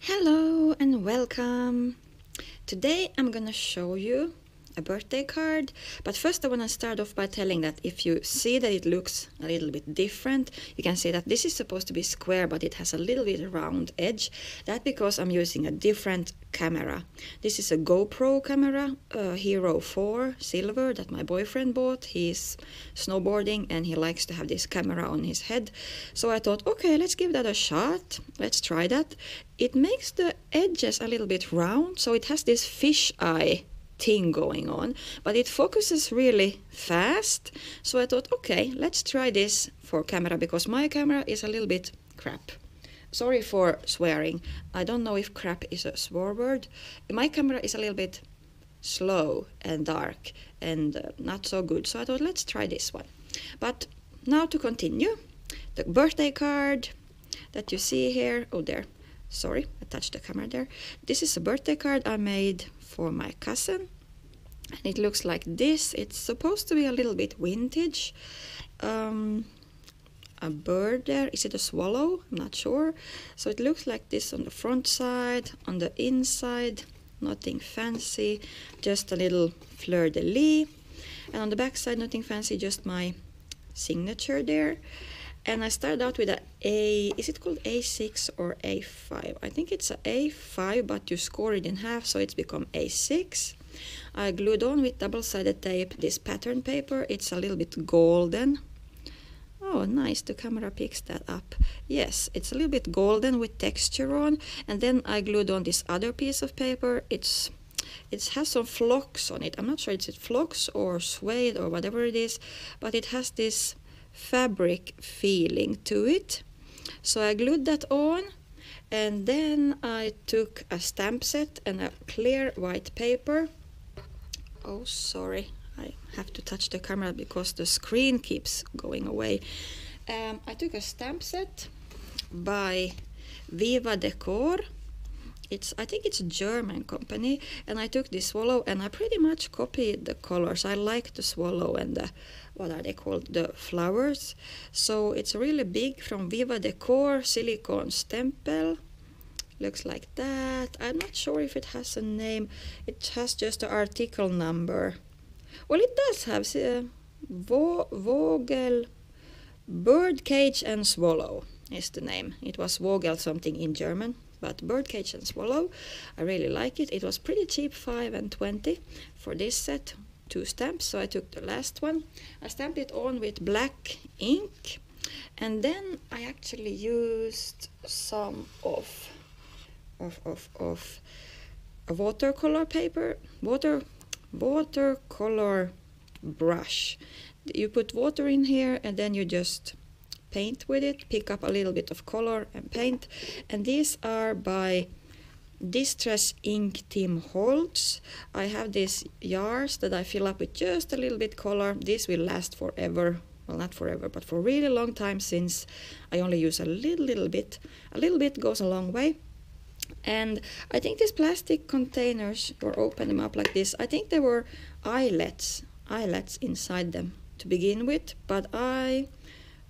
Hello and welcome. Today I'm gonna show you a birthday card. But first I want to start off by telling that if you see that it looks a little bit different, you can see that this is supposed to be square, but it has a little bit round edge. That because I'm using a different camera. This is a GoPro camera, a Hero 4 Silver that my boyfriend bought. He's snowboarding and he likes to have this camera on his head. So I thought, okay, let's give that a shot. Let's try that. It makes the edges a little bit round, so it has this fish eye thing going on, but it focuses really fast. So I thought, okay, let's try this for camera because my camera is a little bit crap. Sorry for swearing. I don't know if crap is a swear word. My camera is a little bit slow and dark and uh, not so good. So I thought, let's try this one. But now to continue, the birthday card that you see here. Oh, there. Sorry, I touched the camera there. This is a birthday card I made for my cousin. And it looks like this. It's supposed to be a little bit vintage. Um, a bird there. Is it a swallow? I'm not sure. So it looks like this on the front side on the inside. Nothing fancy. Just a little fleur de lis. And on the back side nothing fancy. Just my signature there and I started out with a A, is it called A6 or A5? I think it's a A5, but you score it in half, so it's become A6. I glued on with double-sided tape this pattern paper. It's a little bit golden. Oh, nice, the camera picks that up. Yes, it's a little bit golden with texture on. And then I glued on this other piece of paper. It's it has some flocks on it. I'm not sure it's flocks or suede or whatever it is, but it has this fabric feeling to it. So I glued that on and then I took a stamp set and a clear white paper. Oh, sorry, I have to touch the camera because the screen keeps going away. Um, I took a stamp set by Viva Decor it's I think it's a German company and I took this swallow and I pretty much copied the colors. I like the swallow and the what are they called? The flowers. So it's really big from Viva Decor silicone stempel looks like that. I'm not sure if it has a name. It has just the article number. Well it does have uh, Vogel bird cage and swallow is the name. It was Vogel something in German but birdcage and swallow i really like it. It was pretty cheap 5 and 20 for this set two stamps so i took the last one. I stamped it on with black ink and then i actually used some of of of of a watercolor paper water watercolor brush. You put water in here and then you just paint with it, pick up a little bit of color and paint. And these are by Distress Ink Tim Holtz. I have these jars that I fill up with just a little bit color. This will last forever. Well, not forever, but for a really long time since I only use a little, little bit. A little bit goes a long way. And I think these plastic containers, or open them up like this, I think there were eyelets, eyelets inside them to begin with, but I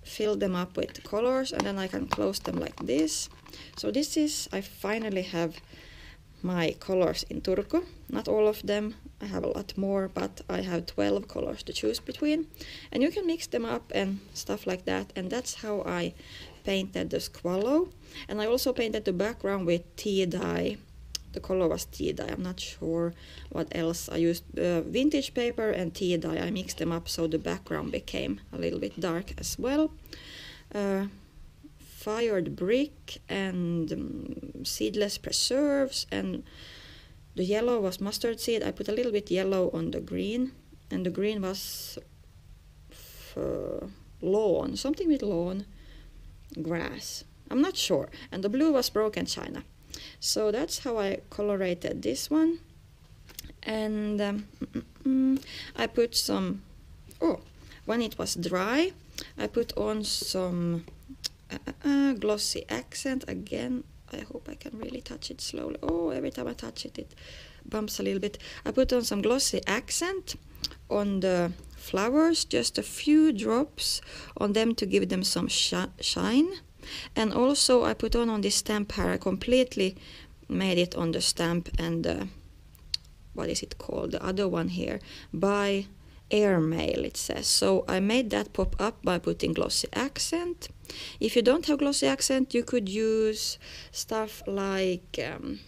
fill them up with colors and then I can close them like this. So this is, I finally have my colors in Turku. Not all of them, I have a lot more, but I have 12 colors to choose between. And you can mix them up and stuff like that. And that's how I painted the squallow. And I also painted the background with tea dye the color was tea dye. I'm not sure what else. I used uh, vintage paper and tea dye. I mixed them up so the background became a little bit dark as well. Uh, fired brick and um, seedless preserves and the yellow was mustard seed. I put a little bit yellow on the green and the green was lawn, something with lawn, grass. I'm not sure. And the blue was broken china. So that's how I colorated this one. And um, I put some, oh, when it was dry, I put on some uh, uh, glossy accent again. I hope I can really touch it slowly. Oh, every time I touch it, it bumps a little bit. I put on some glossy accent on the flowers, just a few drops on them to give them some sh shine. And also I put on on this stamp here, I completely made it on the stamp and uh, what is it called, the other one here, by airmail it says. So I made that pop up by putting glossy accent. If you don't have glossy accent, you could use stuff like um,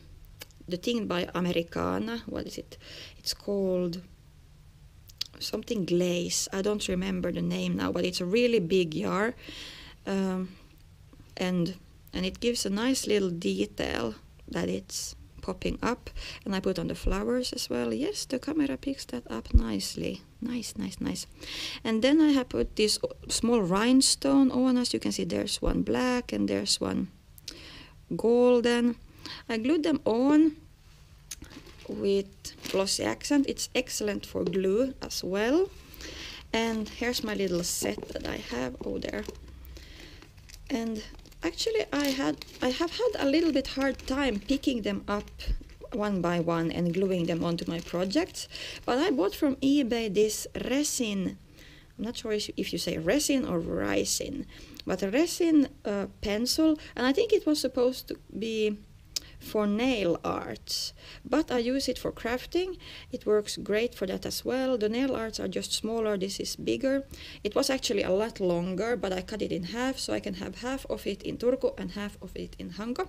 the thing by Americana, what is it? It's called something glaze. I don't remember the name now, but it's a really big jar. Um, and and it gives a nice little detail that it's popping up. And I put on the flowers as well. Yes the camera picks that up nicely. Nice nice nice. And then I have put this small rhinestone on. As you can see there's one black and there's one golden. I glued them on with glossy accent. It's excellent for glue as well. And here's my little set that I have over there. And actually I had I have had a little bit hard time picking them up one by one and gluing them onto my projects but I bought from eBay this resin I'm not sure if you say resin or resin but a resin uh, pencil and I think it was supposed to be for nail arts. But I use it for crafting. It works great for that as well. The nail arts are just smaller. This is bigger. It was actually a lot longer but I cut it in half so I can have half of it in Turku and half of it in Hanko.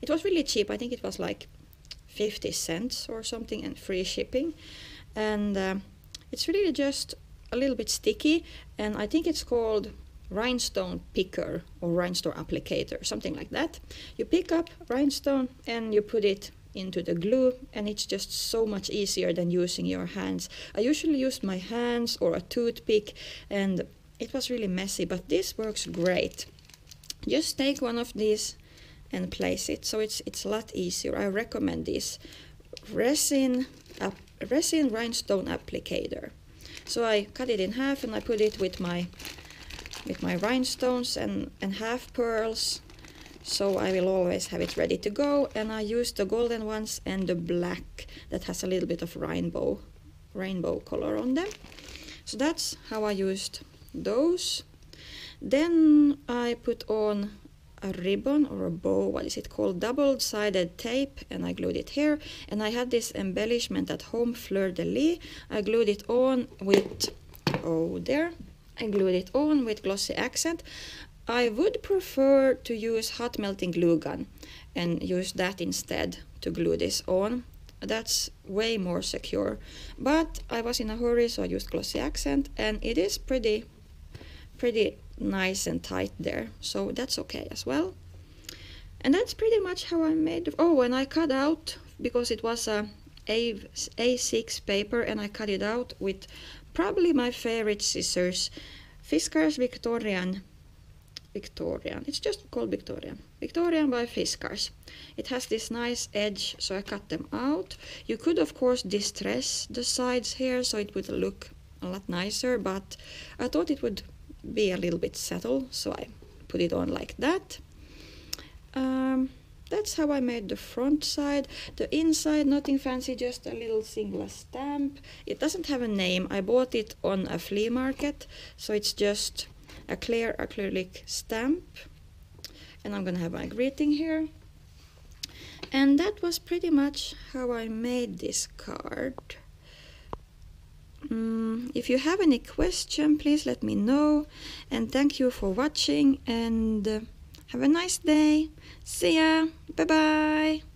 It was really cheap. I think it was like 50 cents or something and free shipping. And uh, it's really just a little bit sticky. And I think it's called rhinestone picker or rhinestone applicator, something like that. You pick up rhinestone and you put it into the glue and it's just so much easier than using your hands. I usually used my hands or a toothpick and it was really messy but this works great. Just take one of these and place it so it's it's a lot easier. I recommend this resin resin rhinestone applicator. So I cut it in half and I put it with my with my rhinestones and, and half pearls. So I will always have it ready to go. And I use the golden ones and the black that has a little bit of rainbow rainbow color on them. So that's how I used those. Then I put on a ribbon or a bow, what is it called, double-sided tape and I glued it here. And I had this embellishment at home, fleur-de-lis, I glued it on with, oh there, I glued it on with glossy accent. I would prefer to use hot melting glue gun and use that instead to glue this on. That's way more secure. But I was in a hurry so I used glossy accent and it is pretty pretty nice and tight there so that's okay as well. And that's pretty much how I made oh and I cut out because it was a A6 paper and I cut it out with Probably my favorite scissors, Fiskars Victorian. Victorian. It's just called Victorian. Victorian by Fiskars. It has this nice edge, so I cut them out. You could, of course, distress the sides here, so it would look a lot nicer, but I thought it would be a little bit subtle, so I put it on like that. Um, that's how I made the front side. The inside, nothing fancy, just a little single stamp. It doesn't have a name. I bought it on a flea market, so it's just a clear acrylic stamp. And I'm gonna have my greeting here. And that was pretty much how I made this card. Mm, if you have any question, please let me know. And thank you for watching and uh, have a nice day. See ya. Bye bye.